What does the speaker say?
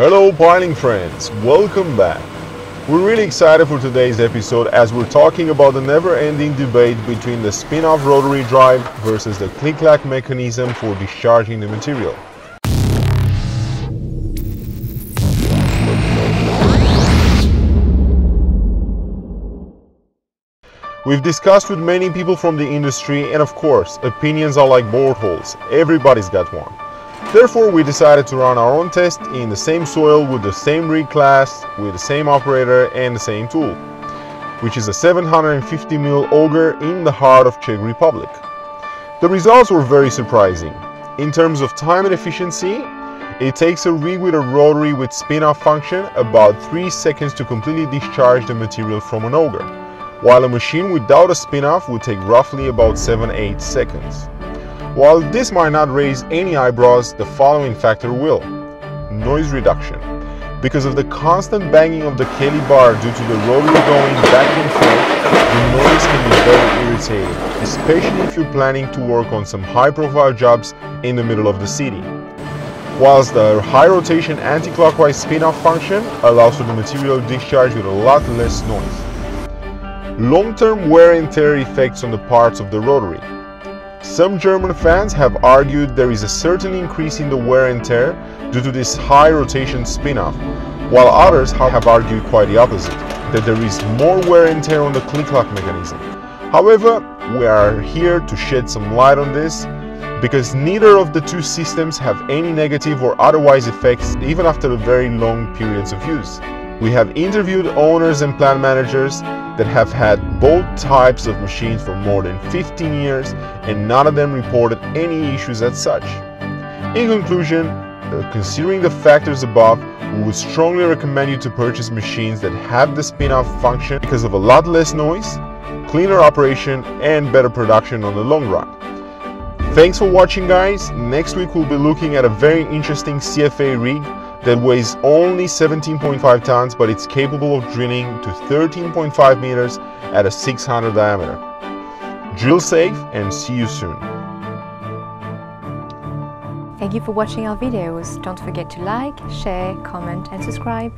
Hello piling friends, welcome back. We're really excited for today's episode as we're talking about the never-ending debate between the spin-off rotary drive versus the click-clack mechanism for discharging the material. We've discussed with many people from the industry and of course, opinions are like bore holes. Everybody's got one. Therefore, we decided to run our own test in the same soil with the same rig class, with the same operator and the same tool, which is a 750mm auger in the heart of Czech Republic. The results were very surprising. In terms of time and efficiency, it takes a rig with a rotary with spin-off function about 3 seconds to completely discharge the material from an auger while a machine without a spin-off would take roughly about 7-8 seconds. While this might not raise any eyebrows, the following factor will. Noise reduction. Because of the constant banging of the Kelly bar due to the rotary going back and forth, the noise can be very irritating, especially if you're planning to work on some high-profile jobs in the middle of the city. Whilst the high rotation anti-clockwise spin-off function allows for the material discharge with a lot less noise. Long-term wear and tear effects on the parts of the rotary. Some German fans have argued there is a certain increase in the wear and tear due to this high rotation spin-off, while others have argued quite the opposite, that there is more wear and tear on the click-clack mechanism. However, we are here to shed some light on this because neither of the two systems have any negative or otherwise effects even after very long periods of use. We have interviewed owners and plant managers that have had both types of machines for more than 15 years and none of them reported any issues as such. In conclusion, uh, considering the factors above, we would strongly recommend you to purchase machines that have the spin-off function because of a lot less noise, cleaner operation and better production on the long run. Thanks for watching guys, next week we'll be looking at a very interesting CFA rig that weighs only 17.5 tons but it's capable of drilling to 13.5 meters at a 600 diameter. Drill safe and see you soon. Thank you for watching our videos. Don't forget to like, share, comment and subscribe.